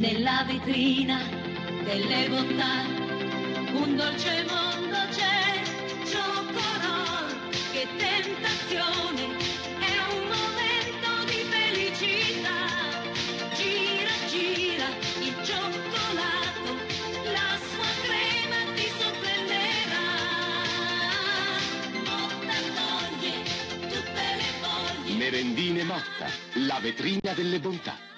nella vetrina delle bontà. Un dolce mondo c'è, cioccolato, che tentazione, è un momento di felicità. Gira, gira il cioccolato, la sua crema ti sorprenderà. Motta toglie tutte le foglie. Merendine Motta, la vetrina delle bontà.